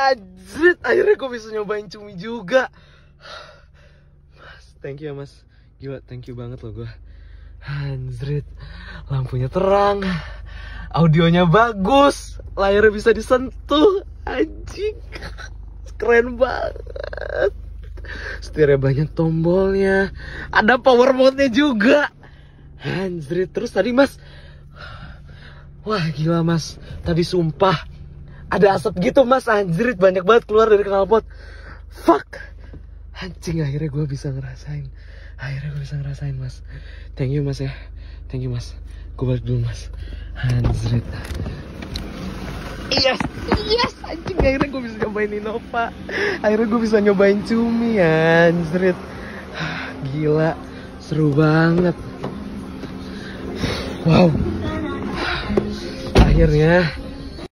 Anjrit, akhirnya gue bisa nyobain cumi juga. Mas, thank you ya mas. Gila, thank you banget loh gue. Anjrit, lampunya terang. Audionya bagus. Layarnya bisa disentuh. Anjing. Keren banget. Setirnya banyak tombolnya. Ada power mode-nya juga. Anjrit, terus tadi mas. Wah gila mas, tadi sumpah ada asap gitu mas. Anjrit banyak banget keluar dari knalpot. Fuck. Anjing akhirnya gue bisa ngerasain. Akhirnya gue bisa ngerasain mas. Thank you mas ya. Thank you mas. Gue balik dulu mas. Anjrit. Yes yes anjing. Akhirnya gue bisa nyobain Innova. Akhirnya gue bisa nyobain cumi anjrit. Gila. Seru banget. Wow. Akhirnya